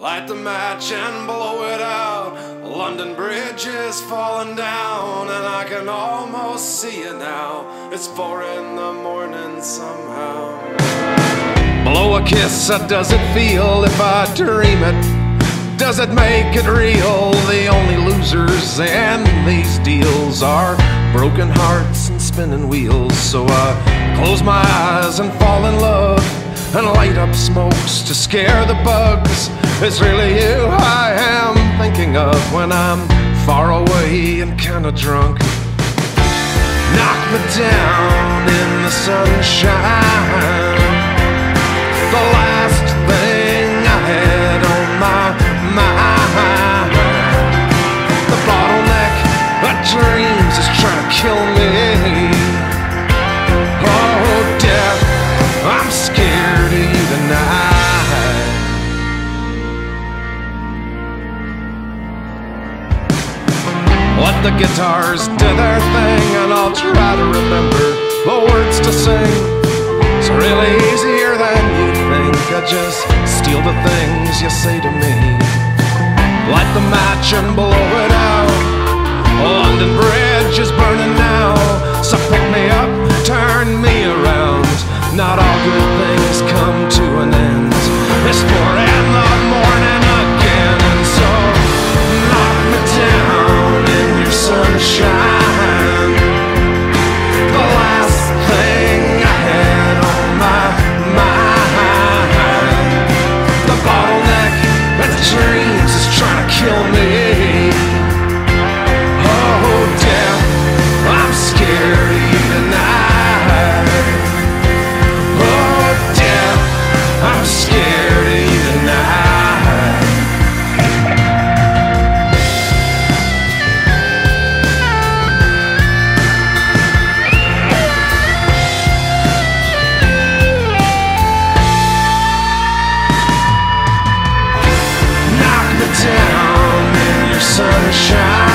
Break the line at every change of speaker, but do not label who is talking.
Light the match and blow it out. London Bridge is falling down, and I can almost see it now. It's four in the morning somehow. Blow a kiss, how does it feel if I dream it? Does it make it real? The only losers in these deals are broken hearts and spinning wheels. So I close my eyes and fall in love and light up smokes to scare the bugs. It's really you I am thinking of when I'm far away and kinda drunk. Knock me down in the sunshine. Let the guitars do their thing, and I'll try to remember the words to sing. It's really easier than you think. I just steal the things you say to me. Light the match and blow it out. London Bridge is burning sunshine.